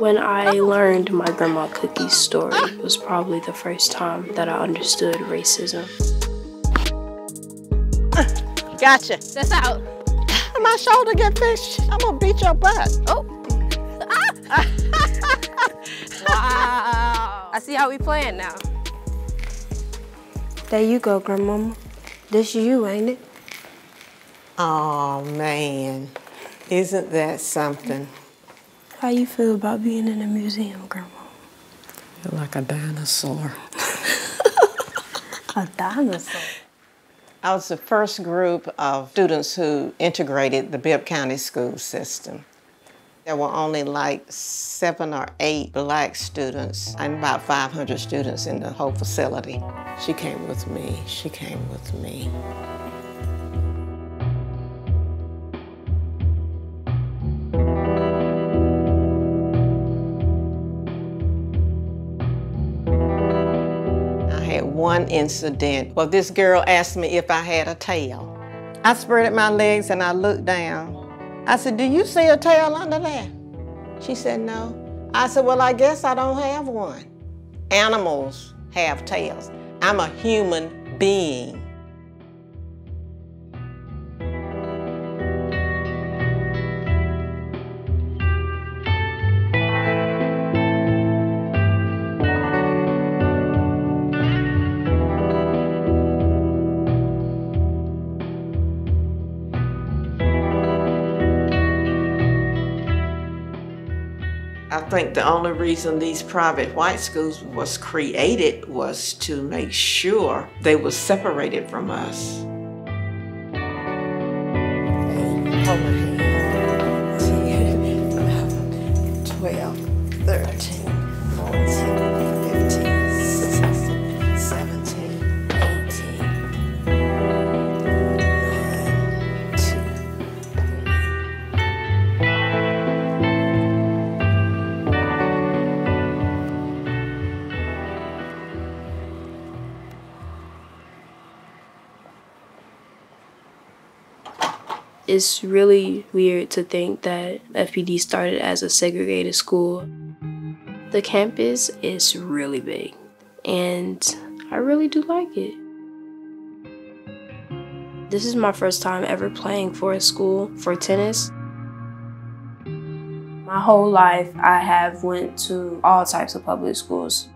When I learned my grandma Cookie's story it was probably the first time that I understood racism. Gotcha. That's out. My shoulder get fished. I'm gonna beat your butt. Oh. wow. I see how we playing now. There you go, Grandmama. This you, ain't it? Oh man, isn't that something? How you feel about being in a museum, Grandma? You're like a dinosaur. A dinosaur. I was the first group of students who integrated the Bibb County school system. There were only like seven or eight black students and about 500 students in the whole facility. She came with me, she came with me. One incident where this girl asked me if I had a tail. I spreaded my legs and I looked down. I said, do you see a tail under there? She said, no. I said, well, I guess I don't have one. Animals have tails. I'm a human being. Think the only reason these private white schools was created was to make sure they were separated from us. It's really weird to think that FPD started as a segregated school. The campus is really big, and I really do like it. This is my first time ever playing for a school for tennis. My whole life I have went to all types of public schools.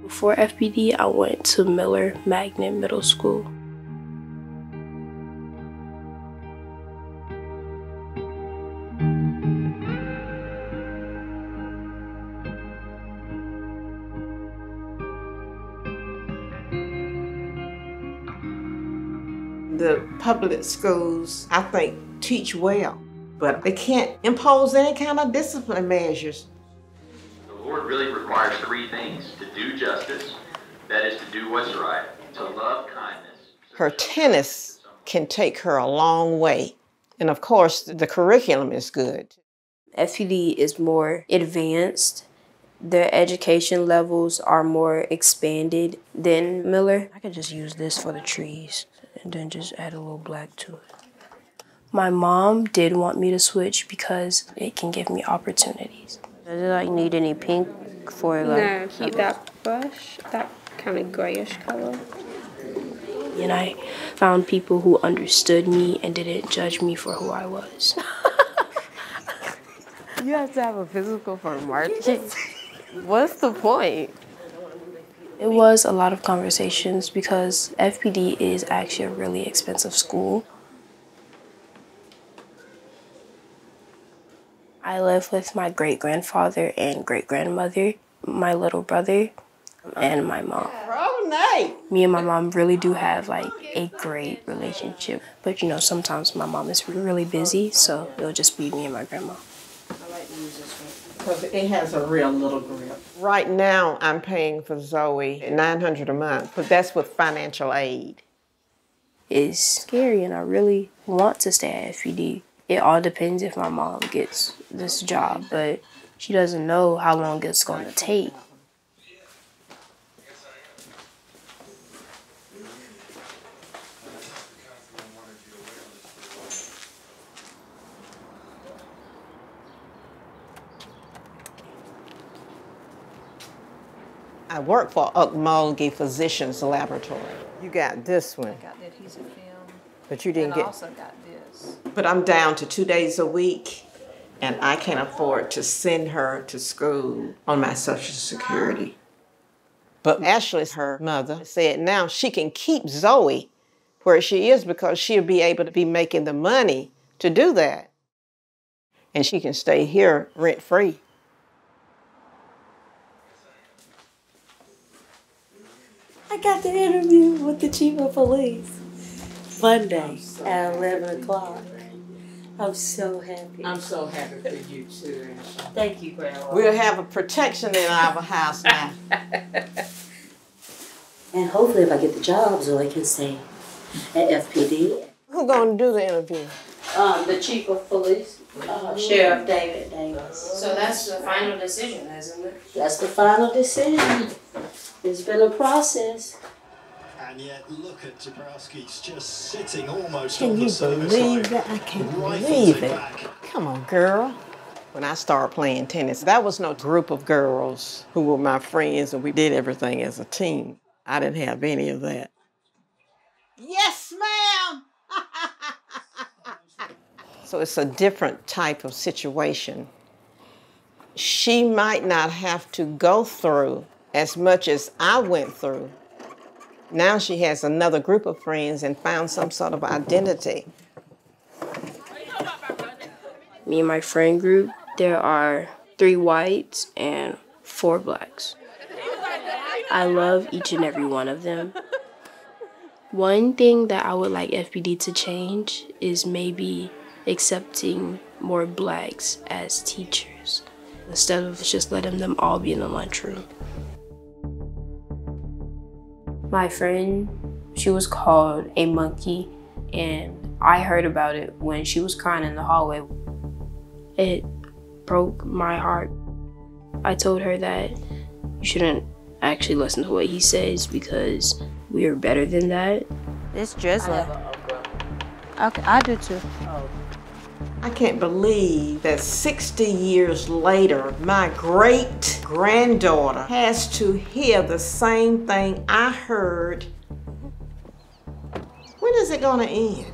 Before FPD, I went to Miller Magnet Middle School. The public schools, I think, teach well, but they can't impose any kind of discipline measures. The Lord really requires three things to do justice, that is, to do what's right, to love kindness. Her tennis can take her a long way. And of course, the curriculum is good. FPD is more advanced. Their education levels are more expanded than Miller. I could just use this for the trees and then just add a little black to it. My mom did want me to switch because it can give me opportunities. Does it like need any pink for like? No, keep that brush, that kind of grayish color. And I found people who understood me and didn't judge me for who I was. You have to have a physical for marching. What's the point? It was a lot of conversations because FPD is actually a really expensive school. I live with my great grandfather and great grandmother, my little brother, and my mom. Me and my mom really do have like a great relationship. But you know, sometimes my mom is really busy, so it'll just be me and my grandma. Because it has a real little grip. Right now, I'm paying for Zoe 900 a month, but that's with financial aid. It's scary, and I really want to stay at FPD. It all depends if my mom gets this job, but she doesn't know how long it's going to take. I work for Ocmulgee Physicians Laboratory. You got this one, Got the adhesive film. but you didn't And I get. also got this. But I'm down to two days a week, and I can't afford to send her to school on my Social Security. But Ashley's her mother said now she can keep Zoe where she is because she'll be able to be making the money to do that. And she can stay here rent free. I got the interview with the chief of police Monday at 11 o'clock. I'm so happy. I'm so happy for you too. Thank you, Grandma. We'll have a protection in our house now. and hopefully, if I get the job, Zoe can stay at FPD. Who's gonna do the interview? Um, the chief of police, uh, Sheriff David Davis. So that's the final decision, isn't it? That's the final decision. It's been a process. And yet, look at Dabrowski's just sitting almost Can on you the service believe line. that? I can't believe it it. back. Come on, girl. When I started playing tennis, that was no group of girls who were my friends and we did everything as a team. I didn't have any of that. Yes, ma'am. so it's a different type of situation. She might not have to go through as much as I went through. Now she has another group of friends and found some sort of identity. Me and my friend group, there are three whites and four blacks. I love each and every one of them. One thing that I would like FPD to change is maybe accepting more blacks as teachers instead of just letting them all be in the lunchroom. My friend, she was called a monkey, and I heard about it when she was crying in the hallway. It broke my heart. I told her that you shouldn't actually listen to what he says because we are better than that. It's drizzling. Okay, I do too. I can't believe that 60 years later, my great granddaughter has to hear the same thing I heard. When is it going to end?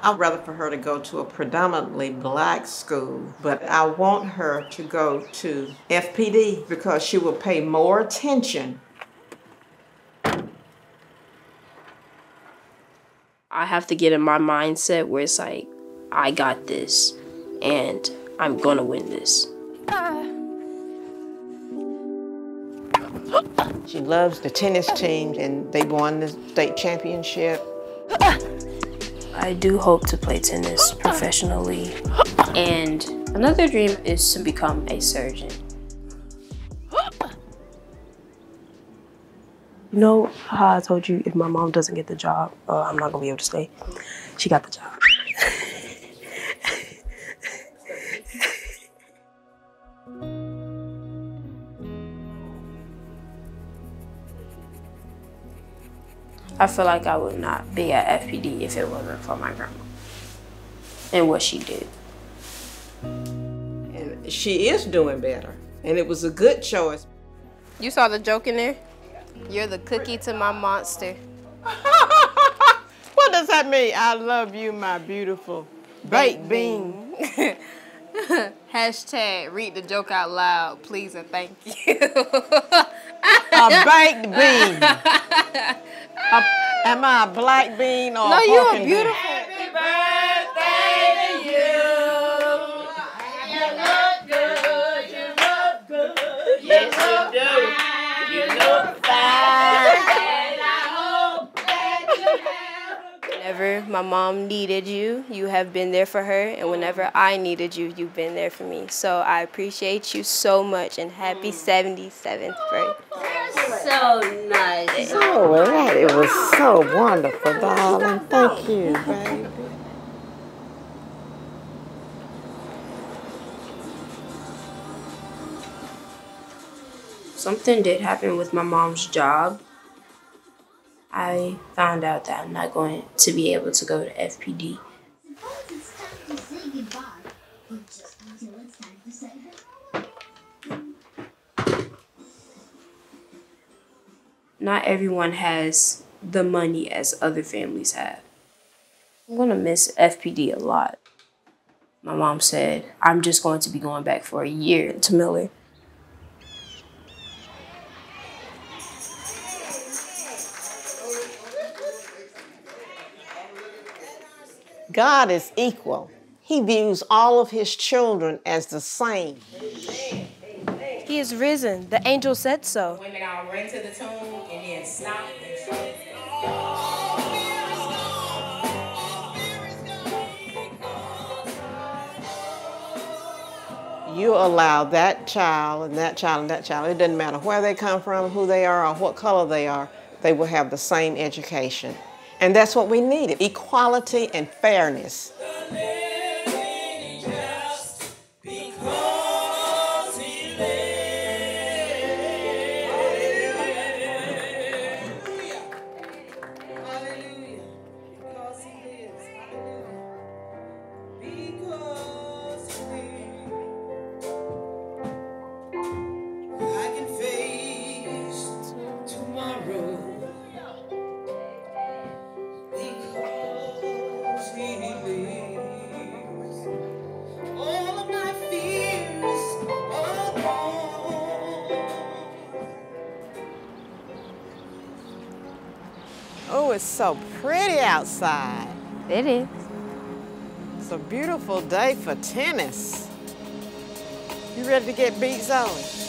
I'd rather for her to go to a predominantly black school, but I want her to go to FPD because she will pay more attention. I have to get in my mindset where it's like, I got this and I'm gonna win this. She loves the tennis team and they won the state championship. I do hope to play tennis professionally. And another dream is to become a surgeon. You know how I told you if my mom doesn't get the job, uh, I'm not gonna be able to stay? She got the job. I feel like I would not be at FPD if it wasn't for my grandma and what she did. And she is doing better. And it was a good choice. You saw the joke in there? You're the cookie to my monster. What does that mean? I love you, my beautiful baked bean. Hashtag read the joke out loud, please and thank you. A baked bean. A- am I a black bean or no, a you pork are and Whenever my mom needed you, you have been there for her, and whenever mm. I needed you, you've been there for me. So I appreciate you so much, and happy mm. 77th birthday. So nice. Oh, well, it was so wonderful, darling. Thank you, baby. Something did happen with my mom's job. I found out that I'm not going to be able to go to FPD. Not everyone has the money as other families have. I'm gonna miss FPD a lot. My mom said, I'm just going to be going back for a year to Miller. God is equal. He views all of his children as the same. He is risen. The angel said so. Women all run to the tomb and then stop. You allow that child and that child and that child, it doesn't matter where they come from, who they are, or what color they are, they will have the same education. And that's what we needed equality and fairness. Oh, it's so pretty outside. It is. It's a beautiful day for tennis. You ready to get beat, Zoe?